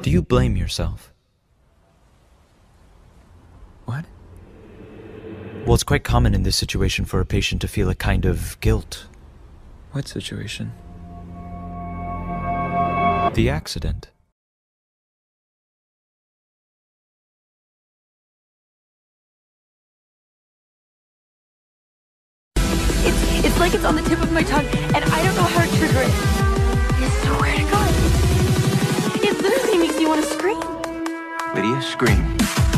Do you blame yourself? What? Well, it's quite common in this situation for a patient to feel a kind of guilt. What situation? The accident. It's, it's like it's on the tip of my tongue, and to scream. Lydia, scream.